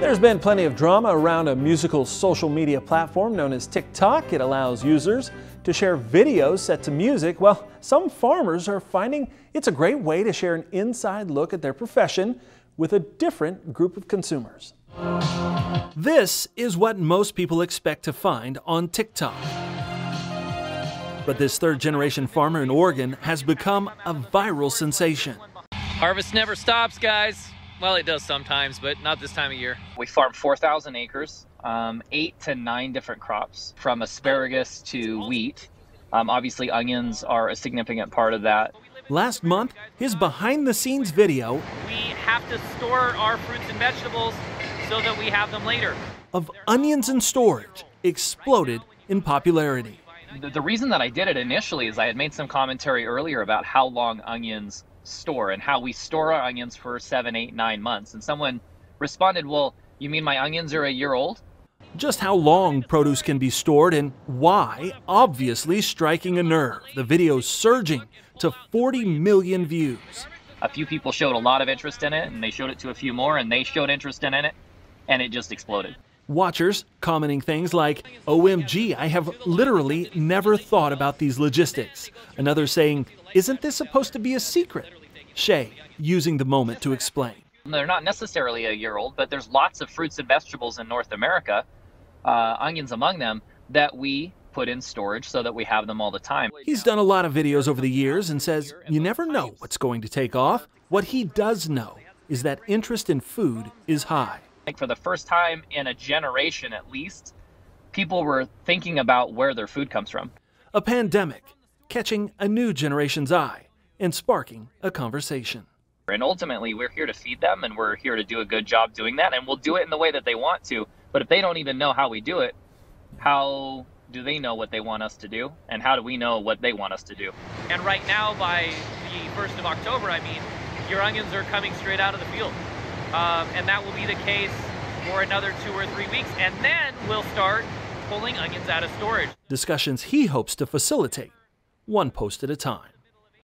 There's been plenty of drama around a musical social media platform known as TikTok. It allows users to share videos set to music. Well, some farmers are finding it's a great way to share an inside look at their profession with a different group of consumers. This is what most people expect to find on TikTok. But this third generation farmer in Oregon has become a viral sensation. Harvest never stops, guys. Well, it does sometimes, but not this time of year. We farm 4,000 acres, um, eight to nine different crops, from asparagus to wheat. Um, obviously, onions are a significant part of that. Last month, his behind the scenes video We have to store our fruits and vegetables so that we have them later. of onions in storage exploded in popularity. The, the reason that I did it initially is I had made some commentary earlier about how long onions store and how we store our onions for seven, eight, nine months. And someone responded, Well, you mean my onions are a year old? Just how long produce can be stored and why, obviously striking a nerve. The video surging to 40 million views. A few people showed a lot of interest in it, and they showed it to a few more, and they showed interest in it, and it just exploded. Watchers commenting things like, OMG, I have literally never thought about these logistics. Another saying, Isn't this supposed to be a secret? Shay using the moment to explain. They're not necessarily a year old, but there's lots of fruits and vegetables in North America, uh, onions among them, that we put in storage so that we have them all the time. He's done a lot of videos over the years and says, You never know what's going to take off. What he does know is that interest in food is high. think for the first time in a generation at least, people were thinking about where their food comes from. A pandemic catching a new generation's eye and sparking a conversation. And ultimately, we're here to feed them and we're here to do a good job doing that. And we'll do it in the way that they want to. But if they don't even know how we do it, how do they know what they want us to do? And how do we know what they want us to do? And right now, by the 1st of October, I mean, your onions are coming straight out of the field. Um, and that will be the case for another two or three weeks. And then we'll start pulling onions out of storage. Discussions he hopes to facilitate, one post at a time.